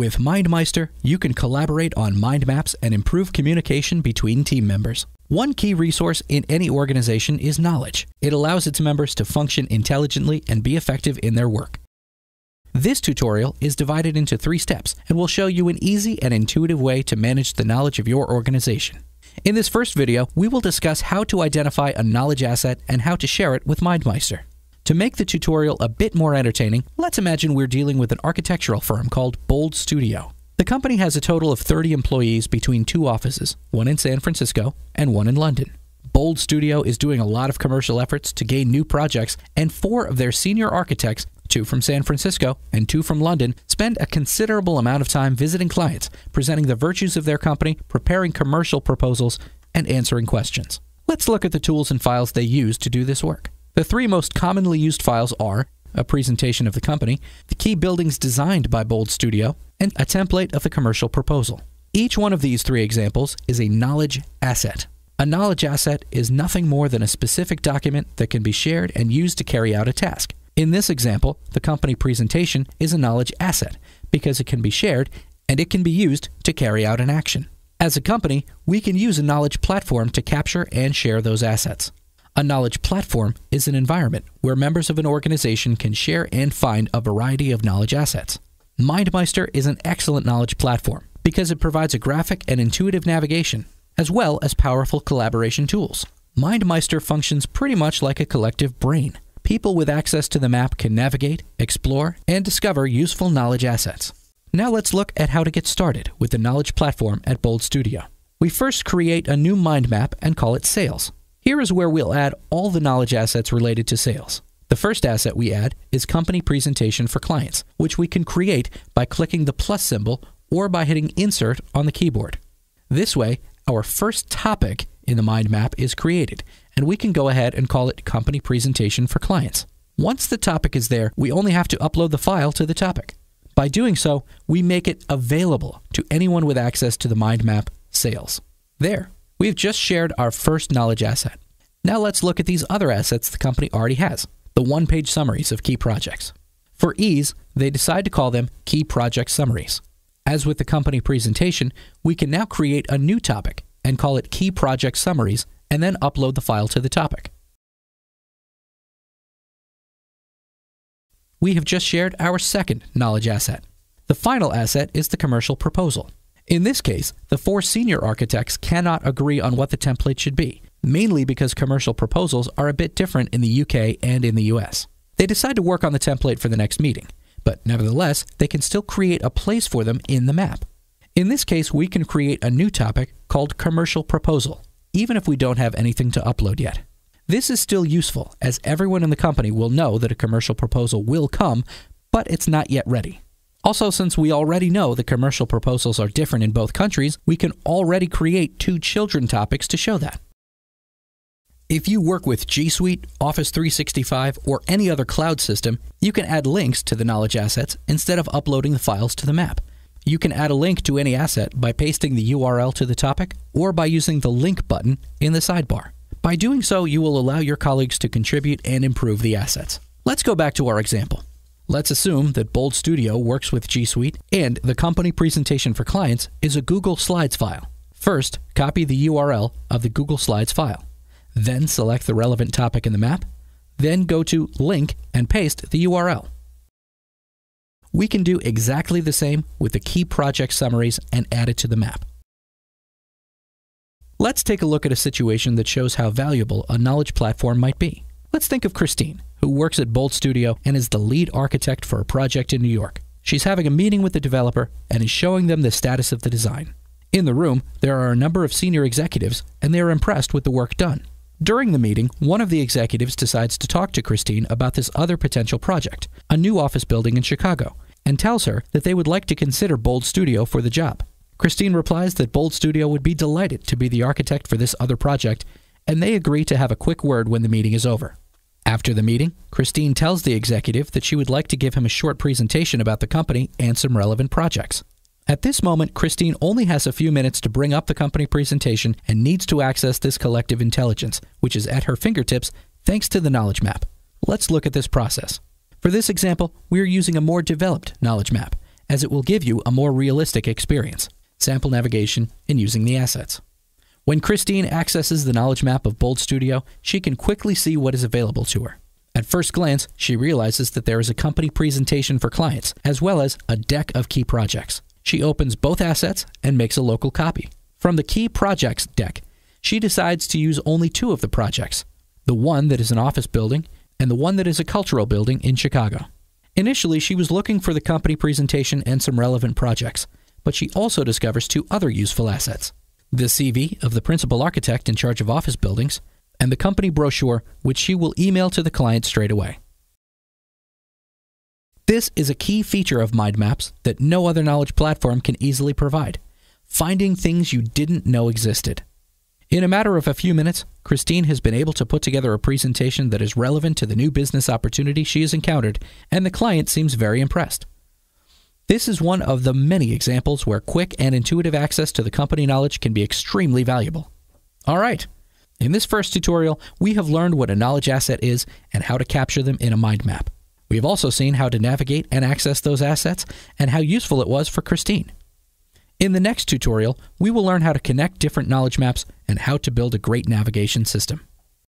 With MindMeister, you can collaborate on mind maps and improve communication between team members. One key resource in any organization is knowledge. It allows its members to function intelligently and be effective in their work. This tutorial is divided into three steps and will show you an easy and intuitive way to manage the knowledge of your organization. In this first video, we will discuss how to identify a knowledge asset and how to share it with MindMeister. To make the tutorial a bit more entertaining, let's imagine we're dealing with an architectural firm called Bold Studio. The company has a total of 30 employees between two offices, one in San Francisco and one in London. Bold Studio is doing a lot of commercial efforts to gain new projects, and four of their senior architects two from San Francisco and two from London, spend a considerable amount of time visiting clients, presenting the virtues of their company, preparing commercial proposals, and answering questions. Let's look at the tools and files they use to do this work. The three most commonly used files are a presentation of the company, the key buildings designed by Bold Studio, and a template of the commercial proposal. Each one of these three examples is a knowledge asset. A knowledge asset is nothing more than a specific document that can be shared and used to carry out a task. In this example, the company presentation is a knowledge asset because it can be shared and it can be used to carry out an action. As a company, we can use a knowledge platform to capture and share those assets. A knowledge platform is an environment where members of an organization can share and find a variety of knowledge assets. MindMeister is an excellent knowledge platform because it provides a graphic and intuitive navigation, as well as powerful collaboration tools. MindMeister functions pretty much like a collective brain people with access to the map can navigate, explore, and discover useful knowledge assets. Now let's look at how to get started with the knowledge platform at Bold Studio. We first create a new mind map and call it Sales. Here is where we'll add all the knowledge assets related to sales. The first asset we add is Company Presentation for Clients, which we can create by clicking the plus symbol or by hitting Insert on the keyboard. This way, our first topic in the mind map is created, and we can go ahead and call it Company Presentation for Clients. Once the topic is there, we only have to upload the file to the topic. By doing so, we make it available to anyone with access to the mind map sales. There, we've just shared our first knowledge asset. Now let's look at these other assets the company already has the one page summaries of key projects. For ease, they decide to call them Key Project Summaries. As with the company presentation, we can now create a new topic and call it Key Project Summaries and then upload the file to the topic. We have just shared our second knowledge asset. The final asset is the commercial proposal. In this case, the four senior architects cannot agree on what the template should be, mainly because commercial proposals are a bit different in the UK and in the US. They decide to work on the template for the next meeting, but nevertheless, they can still create a place for them in the map. In this case, we can create a new topic called Commercial Proposal, even if we don't have anything to upload yet. This is still useful, as everyone in the company will know that a commercial proposal will come, but it's not yet ready. Also, since we already know the commercial proposals are different in both countries, we can already create two children topics to show that. If you work with G Suite, Office 365, or any other cloud system, you can add links to the knowledge assets instead of uploading the files to the map. You can add a link to any asset by pasting the URL to the topic or by using the link button in the sidebar. By doing so, you will allow your colleagues to contribute and improve the assets. Let's go back to our example. Let's assume that Bold Studio works with G Suite and the company presentation for clients is a Google Slides file. First, copy the URL of the Google Slides file. Then select the relevant topic in the map. Then go to Link and paste the URL. We can do exactly the same with the key project summaries and add it to the map. Let's take a look at a situation that shows how valuable a knowledge platform might be. Let's think of Christine, who works at Bold Studio and is the lead architect for a project in New York. She's having a meeting with the developer and is showing them the status of the design. In the room, there are a number of senior executives, and they are impressed with the work done. During the meeting, one of the executives decides to talk to Christine about this other potential project, a new office building in Chicago, and tells her that they would like to consider Bold Studio for the job. Christine replies that Bold Studio would be delighted to be the architect for this other project, and they agree to have a quick word when the meeting is over. After the meeting, Christine tells the executive that she would like to give him a short presentation about the company and some relevant projects. At this moment, Christine only has a few minutes to bring up the company presentation and needs to access this collective intelligence, which is at her fingertips thanks to the knowledge map. Let's look at this process. For this example, we are using a more developed knowledge map, as it will give you a more realistic experience. Sample navigation and using the assets. When Christine accesses the knowledge map of Bold Studio, she can quickly see what is available to her. At first glance, she realizes that there is a company presentation for clients, as well as a deck of key projects. She opens both assets and makes a local copy. From the Key Projects deck, she decides to use only two of the projects the one that is an office building and the one that is a cultural building in Chicago. Initially, she was looking for the company presentation and some relevant projects, but she also discovers two other useful assets the CV of the principal architect in charge of office buildings and the company brochure, which she will email to the client straight away. This is a key feature of Mind Maps that no other knowledge platform can easily provide finding things you didn't know existed. In a matter of a few minutes, Christine has been able to put together a presentation that is relevant to the new business opportunity she has encountered, and the client seems very impressed. This is one of the many examples where quick and intuitive access to the company knowledge can be extremely valuable. All right, in this first tutorial, we have learned what a knowledge asset is and how to capture them in a mind map. We have also seen how to navigate and access those assets and how useful it was for Christine. In the next tutorial, we will learn how to connect different knowledge maps and how to build a great navigation system.